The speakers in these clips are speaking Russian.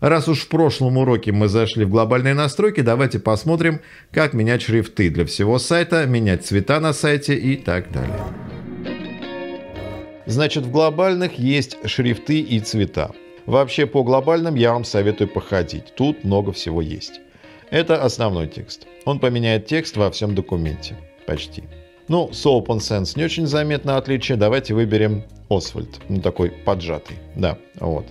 Раз уж в прошлом уроке мы зашли в глобальные настройки, давайте посмотрим, как менять шрифты для всего сайта, менять цвета на сайте и так далее. Значит, в глобальных есть шрифты и цвета. Вообще по глобальным я вам советую походить. Тут много всего есть. Это основной текст. Он поменяет текст во всем документе. Почти. Ну, с OpenSense не очень заметно отличие. Давайте выберем Oswald. Ну, такой поджатый. Да, вот.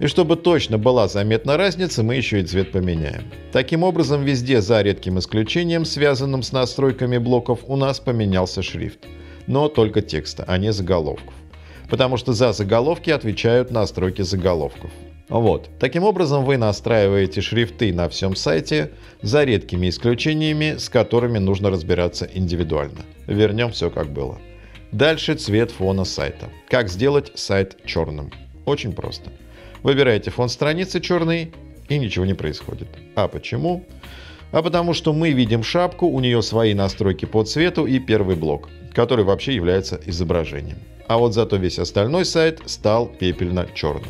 И чтобы точно была заметна разница, мы еще и цвет поменяем. Таким образом, везде, за редким исключением, связанным с настройками блоков, у нас поменялся шрифт. Но только текста, а не заголовков. Потому что за заголовки отвечают настройки заголовков. Вот. Таким образом, вы настраиваете шрифты на всем сайте, за редкими исключениями, с которыми нужно разбираться индивидуально. Вернем все как было. Дальше цвет фона сайта. Как сделать сайт черным? Очень просто. Выбираете фон страницы черный, и ничего не происходит. А почему? А потому что мы видим шапку, у нее свои настройки по цвету и первый блок, который вообще является изображением. А вот зато весь остальной сайт стал пепельно-черным.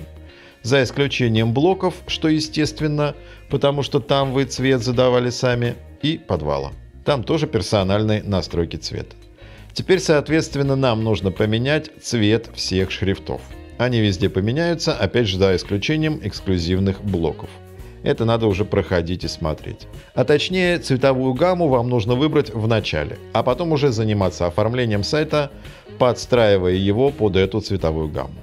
За исключением блоков, что естественно, потому что там вы цвет задавали сами, и подвала. Там тоже персональные настройки цвета. Теперь, соответственно, нам нужно поменять цвет всех шрифтов. Они везде поменяются, опять же за исключением эксклюзивных блоков. Это надо уже проходить и смотреть. А точнее, цветовую гамму вам нужно выбрать в начале, а потом уже заниматься оформлением сайта, подстраивая его под эту цветовую гамму.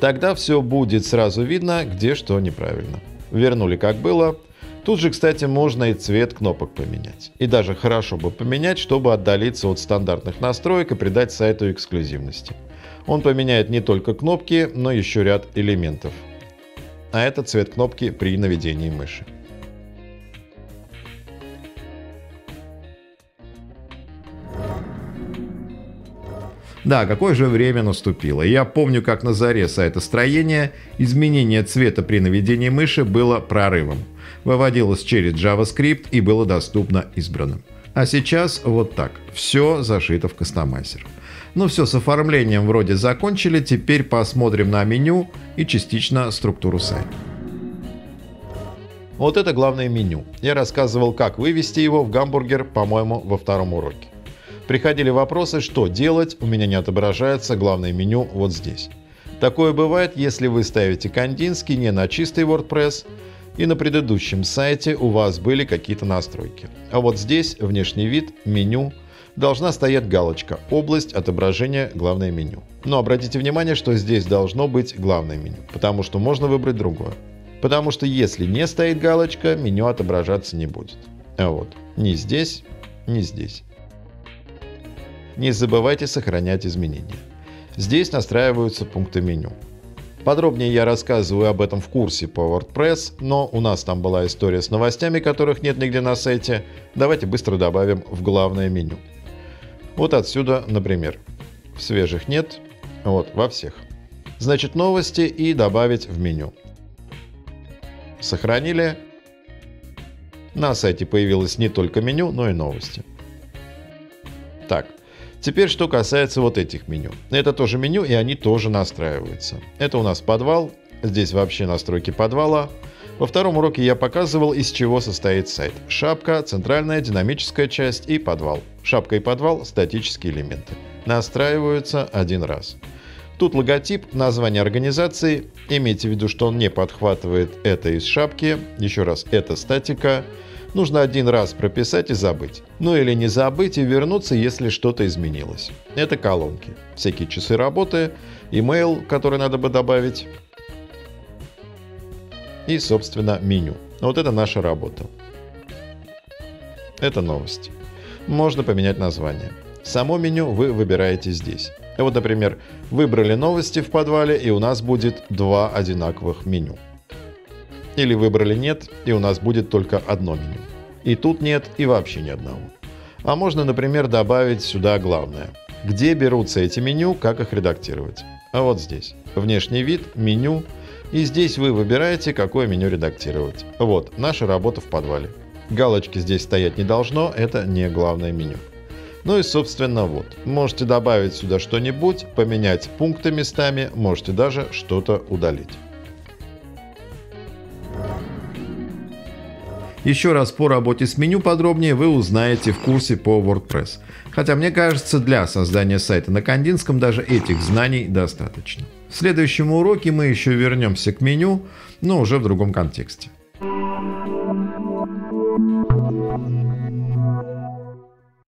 Тогда все будет сразу видно, где что неправильно. Вернули как было. Тут же, кстати, можно и цвет кнопок поменять. И даже хорошо бы поменять, чтобы отдалиться от стандартных настроек и придать сайту эксклюзивности. Он поменяет не только кнопки, но еще ряд элементов. А это цвет кнопки при наведении мыши. Да, какое же время наступило. Я помню, как на заре сайта строения изменение цвета при наведении мыши было прорывом. Выводилось через JavaScript и было доступно избранным. А сейчас вот так. Все зашито в кастомайзер. Ну все, с оформлением вроде закончили, теперь посмотрим на меню и частично структуру сайта. Вот это главное меню. Я рассказывал, как вывести его в гамбургер, по-моему, во втором уроке. Приходили вопросы, что делать, у меня не отображается главное меню вот здесь. Такое бывает, если вы ставите Кандинский не на чистый WordPress, и на предыдущем сайте у вас были какие-то настройки. А вот здесь внешний вид, меню – должна стоять галочка «Область отображения главное меню». Но обратите внимание, что здесь должно быть главное меню, потому что можно выбрать другое. Потому что если не стоит галочка, меню отображаться не будет. А вот, ни здесь, ни здесь. Не забывайте сохранять изменения. Здесь настраиваются пункты меню. Подробнее я рассказываю об этом в курсе по WordPress, но у нас там была история с новостями, которых нет нигде на сайте. Давайте быстро добавим в главное меню. Вот отсюда, например. В свежих нет, вот во всех. Значит, новости и добавить в меню. Сохранили. На сайте появилось не только меню, но и новости. Так, теперь что касается вот этих меню. Это тоже меню, и они тоже настраиваются. Это у нас подвал. Здесь вообще настройки подвала. Во втором уроке я показывал, из чего состоит сайт. Шапка, центральная динамическая часть и подвал. Шапка и подвал – статические элементы. Настраиваются один раз. Тут логотип, название организации. Имейте в виду, что он не подхватывает это из шапки. Еще раз, это статика. Нужно один раз прописать и забыть. Ну или не забыть и вернуться, если что-то изменилось. Это колонки. Всякие часы работы, email, который надо бы добавить, и, собственно, меню. Вот это наша работа. Это новости. Можно поменять название. Само меню вы выбираете здесь. Вот, например, выбрали новости в подвале, и у нас будет два одинаковых меню. Или выбрали нет, и у нас будет только одно меню. И тут нет, и вообще ни одного. А можно, например, добавить сюда главное. Где берутся эти меню, как их редактировать. А вот здесь. Внешний вид, меню, и здесь вы выбираете, какое меню редактировать. Вот, наша работа в подвале. Галочки здесь стоять не должно, это не главное меню. Ну и собственно вот, можете добавить сюда что-нибудь, поменять пункты местами, можете даже что-то удалить. Еще раз по работе с меню подробнее вы узнаете в курсе по WordPress. Хотя мне кажется, для создания сайта на Кандинском даже этих знаний достаточно. В следующем уроке мы еще вернемся к меню, но уже в другом контексте.